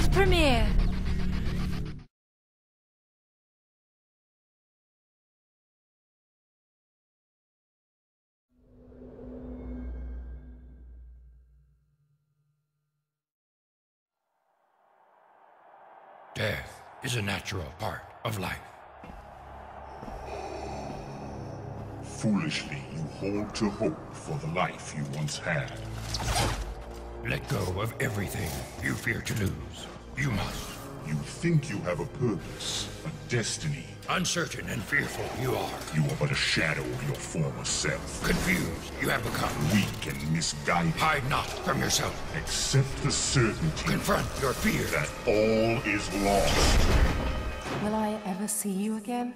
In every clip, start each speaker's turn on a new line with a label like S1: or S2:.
S1: World premiere. Death is a natural part of life.
S2: Foolishly, you hold to hope for the life you once had.
S1: Let go of everything you fear to lose. You must.
S2: You think you have a purpose, a destiny.
S1: Uncertain and fearful you are.
S2: You are but a shadow of your former self.
S1: Confused you have become.
S2: Weak and misguided.
S1: Hide not from yourself.
S2: Accept the certainty
S1: Confront your fear.
S2: that all is lost.
S3: Will I ever see you again?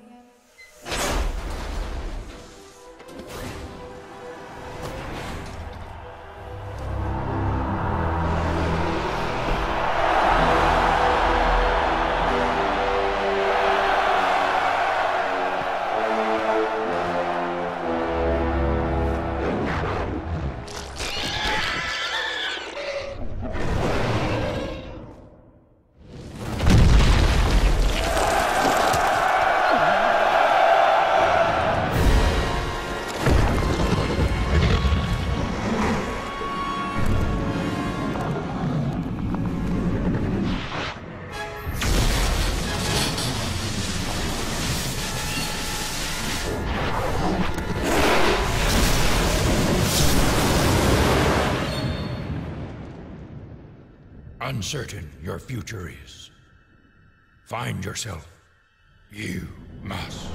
S1: Uncertain your future is. Find yourself. You must.